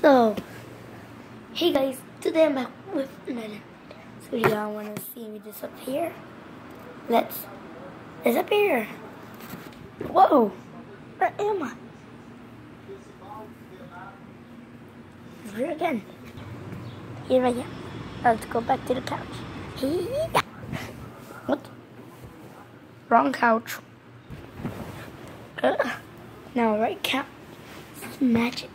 So, hey guys, today I'm back with another video. I want to see me disappear. Let's disappear. Whoa, where am I? Here again. Here I am. Let's go back to the couch. What? Wrong couch. Uh, now right couch. Magic.